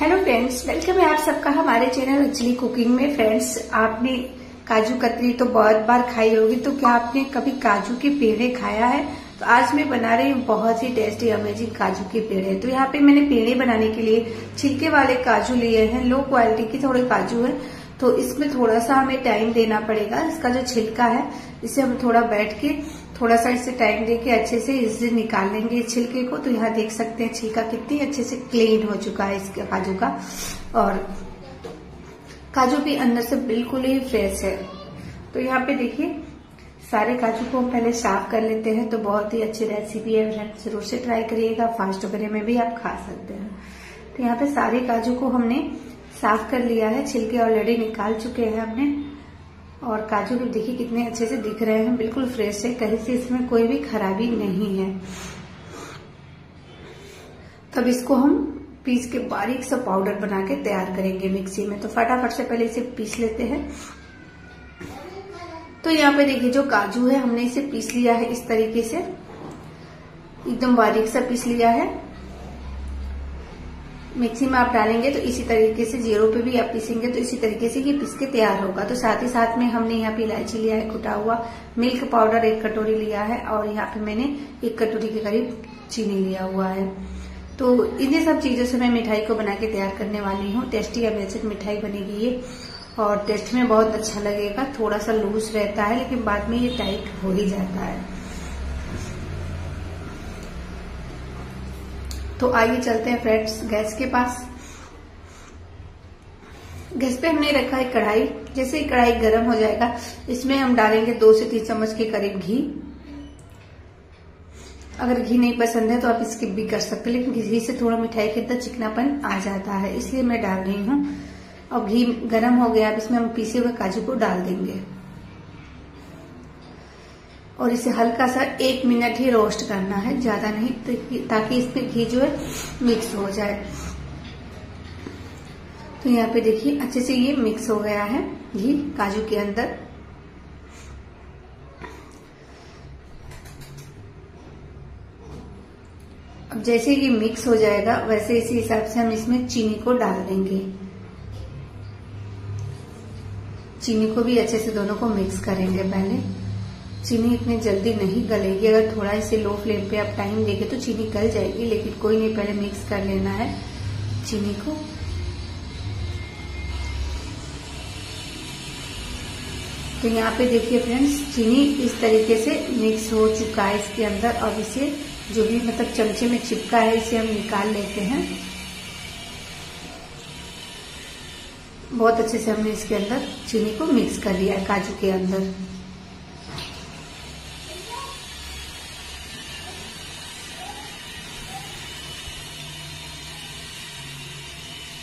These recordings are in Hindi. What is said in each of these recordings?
हेलो फ्रेंड्स वेलकम है आप सबका हमारे चैनल एक्चुअली कुकिंग में। फ्रेंड्स आपने काजू कतरी तो बहुत बार खाई होगी तो क्या आपने कभी काजू के पेड़े खाया है? तो आज मैं बना रही हूँ बहुत ही टेस्टी अमेजिंग काजू के पेड़े। तो यहाँ पे मैंने पेड़े बनाने के लिए छिलके वाले काजू लिए हैं। लो क्वालिटी के थोड़े काजू है। तो इसमें थोड़ा सा हमें टाइम देना पड़ेगा। इसका जो छिलका है, इसे हम थोड़ा बैठ के थोड़ा सा इसे टाइम देके अच्छे से इसे निकाल लेंगे इस छिलके को। तो यहाँ देख सकते हैं छिलका कितनी अच्छे से क्लीन हो चुका है इसके काजू का। और काजू भी अंदर से बिल्कुल ही फ्रेश है। तो यहाँ पे देखिए, सारे काजू को हम पहले साफ़ कर लेते हैं। तो बहुत ही अच्छी रेसिपी है। ज़रूर से ट्राई करिएगा। फास्ट वगैरह में भी आप खा सकते हैं। तो यहाँ पे सारे काजू को हमने साफ़ कर लिया है। छिलके ऑलरेडी निकाल चुके हैं हमने। और काजू भी देखिए कितने अच्छे से दिख रहे हैं, बिल्कुल फ्रेश है। कहीं से इसमें कोई भी खराबी नहीं है। तब इसको हम पीस के बारीक सा पाउडर बना के तैयार करेंगे मिक्सी में। तो फटाफट से पहले इसे पीस लेते हैं। तो यहाँ पे देखिए जो काजू है, हमने इसे पीस लिया है इस तरीके से। एकदम बारीक सा पीस लिया है। मिक्सी में आप डालेंगे तो इसी तरीके से ज़ीरो पे भी आप पीसेंगे तो इसी तरीके से ये पीस के तैयार होगा। तो साथ ही साथ में हमने यहाँ पे इलायची लिया है, कुटा हुआ मिल्क पाउडर, एक कटोरी लिया है और यहाँ पे मैंने एक कटोरी के करीब चीनी लिया हुआ है। तो इन्हीं सब चीज़ों से मैं मिठाई को बना के तैयार करने वाली हूँ। टेस्टी अमेजिंग मिठाई बनेगी ये और टेस्ट में बहुत अच्छा लगेगा। थोड़ा सा लूज रहता है, लेकिन बाद में ये टाइट हो ही जाता है। तो आइए चलते हैं फ्रेंड्स, गैस के पास। गैस पे हमने रखा है कढ़ाई। जैसे ही कढ़ाई गर्म हो जाएगा, इसमें हम डालेंगे दो से तीन चम्मच के करीब घी। अगर घी नहीं पसंद है तो आप स्किप भी कर सकते लेकिन घी से थोड़ा मिठाई के अंदर चिकनापन आ जाता है, इसलिए मैं डाल रही हूँ। अब घी गर्म हो गया, अब इसमें हम पीसे हुए काजू को डाल देंगे। और इसे हल्का सा एक मिनट ही रोस्ट करना है, ज़्यादा नहीं ताकि इसमें घी जो है मिक्स हो जाए। तो यहाँ पे देखिए, अच्छे से ये मिक्स हो गया है घी काजू के अंदर। अब जैसे ये मिक्स हो जाएगा, वैसे इसी हिसाब से हम इसमें चीनी को डाल देंगे। चीनी को भी अच्छे से दोनों को मिक्स करेंगे पहले। चीनी इतनी जल्दी नहीं गलेगी। अगर थोड़ा इसे लो फ्लेम पे आप टाइम देंगे तो चीनी गल जाएगी, लेकिन कोई नहीं, पहले मिक्स कर लेना है चीनी को। तो यहाँ पे देखिए फ्रेंड्स चीनी इस तरीके से मिक्स हो चुका है इसके अंदर। अब इसे जो भी मतलब चमचे में चिपका है, इसे हम निकाल लेते हैं। बहुत अच्छे से हमने इसके अंदर चीनी को मिक्स कर लिया है काजू के अंदर।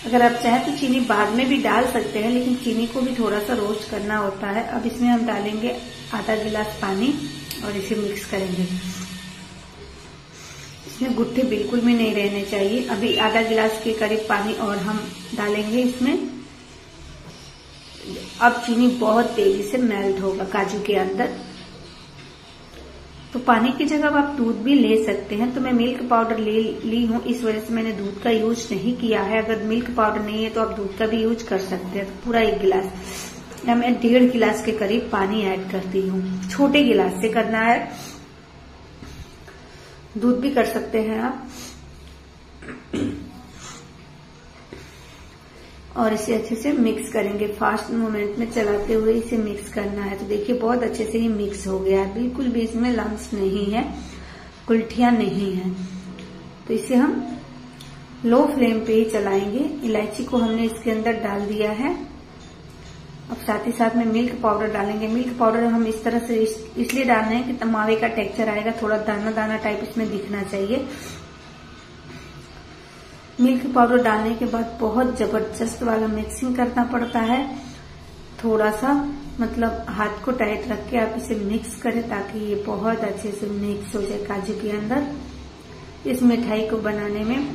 अगर आप चाहें तो चीनी बाद में भी डाल सकते हैं, लेकिन चीनी को भी थोड़ा सा रोस्ट करना होता है। अब इसमें हम डालेंगे आधा गिलास पानी और इसे मिक्स करेंगे। इसमें गुट्ठे बिल्कुल भी नहीं रहने चाहिए। अभी आधा गिलास के करीब पानी और हम डालेंगे इसमें। अब चीनी बहुत तेज़ी से मेल्ट होगा, काजू के अंदर। तो पानी की जगह आप दूध भी ले सकते हैं। तो मैं मिल्क पाउडर ले ली हूँ, इस वजह से मैंने दूध का यूज़ नहीं किया है। अगर मिल्क पाउडर नहीं है तो आप दूध का भी यूज़ कर सकते हैं। तो पूरा एक गिलास। या मैं डेढ़ गिलास के करीब पानी ऐड करती हूँ। छोटे गिलास से करना है। दूध भी कर सकते हैं आप। और इसे अच्छे से मिक्स करेंगे। फास्ट मोमेंट में चलाते हुए इसे मिक्स करना है। तो देखिए, बहुत अच्छे से ये मिक्स हो गया है। बिल्कुल भी इसमें लम्स नहीं है कुल्ठिया नहीं है। तो इसे हम लो फ्लेम पे ही चलाएँगे। इलायची को हमने इसके अंदर डाल दिया है। अब साथ ही साथ में मिल्क पाउडर डालेंगे। मिल्क पाउडर हम इस तरह से इसलिए डालना है कि तमावे का टेक्सचर आएगा। थोड़ा दाना दाना टाइप इसमें दिखना चाहिए। मिल्क पाउडर डालने के बाद बहुत ज़बरदस्त वाला मिक्सिंग करना पड़ता है। थोड़ा सा मतलब हाथ को टाइट रख के आप इसे मिक्स करें ताकि ये बहुत अच्छे से मिक्स हो जाए काजू के अंदर। इस मिठाई को बनाने में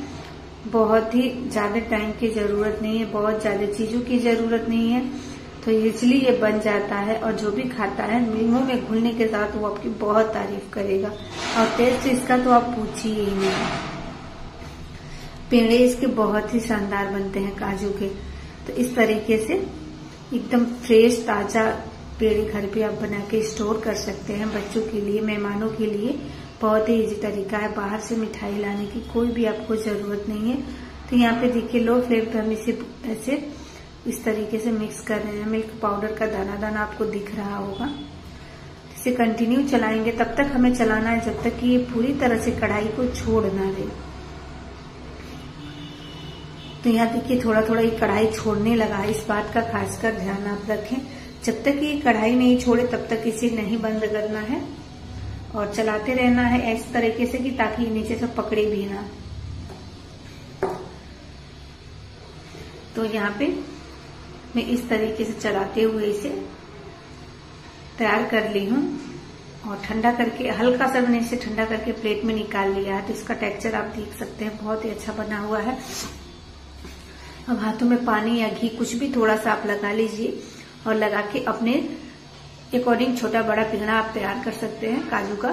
बहुत ही ज़्यादा टाइम की ज़रूरत नहीं है, बहुत ज़्यादा चीज़ों की ज़रूरत नहीं है। तो इजिली ये बन जाता है और जो भी खाता है, मुँह में घुलने के साथ वो आपकी बहुत तारीफ़ करेगा। और टेस्ट इसका तो आप पूछिए ही नहीं। पेड़े इसके बहुत ही शानदार बनते हैं काजू के। तो इस तरीके से एकदम फ्रेश, ताज़ा पेड़े घर पे आप बना के स्टोर कर सकते हैं बच्चों के लिए, मेहमानों के लिए। बहुत ही इजी तरीका है। बाहर से मिठाई लाने की कोई भी आपको ज़रूरत नहीं है। तो यहाँ पे देखिए लो फ्लेम पे हम इसे ऐसे इस तरीके से मिक्स कर रहे हैं। मिल्क पाउडर का दाना दाना आपको दिख रहा होगा। इसे कंटिन्यू चलाएँगे। तब तक हमें चलाना है जब तक कि ये पूरी तरह से कढ़ाई को छोड़ ना दे। तो यहाँ देखिए थोड़ा थोड़ा ये कढ़ाई छोड़ने लगा। इस बात का खासकर ध्यान आप रखें। जब तक ये कढ़ाई नहीं छोड़े, तब तक इसे नहीं बंद करना है और चलाते रहना है इस तरीके से कि ताकि नीचे से पकड़े भी ना। तो यहाँ पे मैं इस तरीके से चलाते हुए इसे तैयार कर ली हूँ और ठंडा करके, हल्का सा मैंने इसे ठंडा करके प्लेट में निकाल लिया है। तो इसका टेक्सचर आप देख सकते हैं, बहुत ही अच्छा बना हुआ है। अब हाथों में पानी या घी कुछ भी थोड़ा सा आप लगा लीजिए और लगा के अपने अकॉर्डिंग छोटा बड़ा पिघड़ा आप तैयार कर सकते हैं काजू का।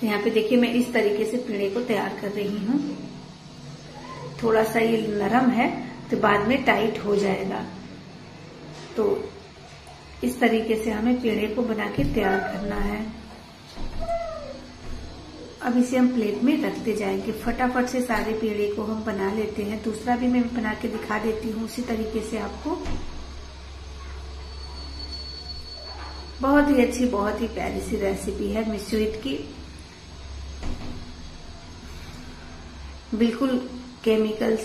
तो यहाँ पे देखिए मैं इस तरीके से पीड़े को तैयार कर रही हूँ। थोड़ा सा ये नरम है तो बाद में टाइट हो जाएगा। तो इस तरीके से हमें पेड़े को बना के तैयार करना है। अब इसे हम प्लेट में रखते जाएँगे। फटाफट से सारे पेड़े को हम बना लेते हैं। दूसरा भी मैं बना के दिखा देती हूँ। उसी तरीके से आपको। बहुत ही अच्छी, बहुत ही प्यारी सी रेसिपी है मिश्रित की। बिल्कुल केमिकल्स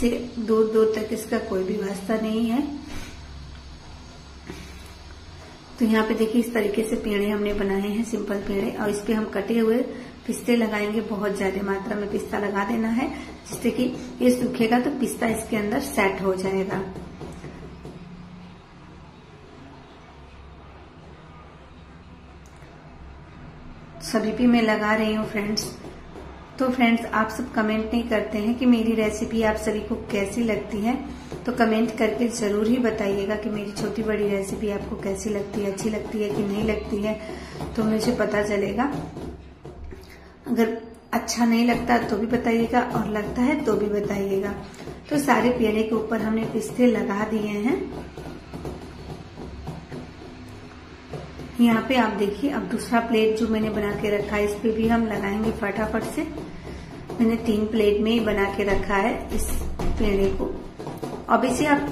से दूर दूर तक इसका कोई भी वास्ता नहीं है। तो यहाँ पे देखिए, इस तरीके से पेड़े हमने बनाए हैं सिंपल पेड़े। और इस पे हम कटे हुए पिस्ते लगाएँगे, बहुत ज़्यादा मात्रा में पिस्ता लगा देना है, जिससे कि ये सूखेगा तो पिस्ता इसके अंदर सेट हो जाएगा। सभी पे मैं लगा रही हूँ फ्रेंड्स। तो फ्रेंड्स, आप सब कमेंट नहीं करते हैं कि मेरी रेसिपी आप सभी को कैसी लगती है तो कमेंट करके ज़रूर ही बताइएगा कि मेरी छोटी बड़ी रेसिपी आपको कैसी लगती है, अच्छी लगती है कि नहीं लगती है तो मुझे पता चलेगा। अगर अच्छा नहीं लगता तो भी बताइएगा, और लगता है तो भी बताइएगा। तो सारे पेड़े के ऊपर हमने पिस्ते लगा दिए हैं। यहाँ पे आप देखिए, अब दूसरा प्लेट जो मैंने बना के रखा है, इस पे भी हम लगाएँगे फटाफट से। मैंने तीन प्लेट में ही बना के रखा है इस पेड़े को। अब इसे आप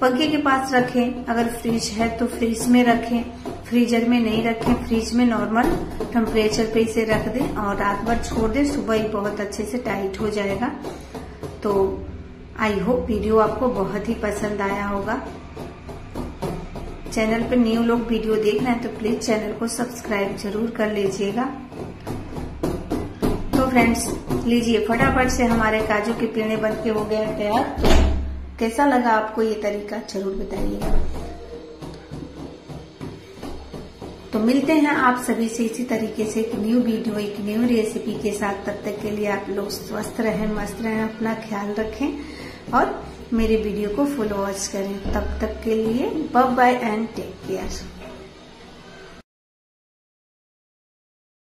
पंखे के पास रखें। अगर फ्रिज है तो फ्रिज में रखें। फ्रीजर में नहीं रखें, फ्रिज में नॉर्मल टेम्परेचर पे इसे रख दें और रात भर छोड़ दें, सुबह ही बहुत अच्छे से टाइट हो जाएगा। तो आई होप वीडियो आपको बहुत ही पसंद आया होगा। चैनल पर न्यू लोग वीडियो देख रहे हैं तो प्लीज़ चैनल को सब्सक्राइब ज़रूर कर लीजिएगा। तो फ्रेंड्स लीजिए फटाफट से हमारे काजू के पीने बन के हो गए तैयार। तो कैसा लगा आपको ये तरीका? ज़रूर बताइएगा। तो मिलते हैं आप सभी से इसी तरीके से एक न्यू वीडियो एक न्यू रेसिपी के साथ। तब तक के लिए आप लोग स्वस्थ रहें, मस्त रहें, अपना ख्याल रखें और मेरे वीडियो को फुल वॉच करें। तब तक के लिए बाय एंड टेक केयर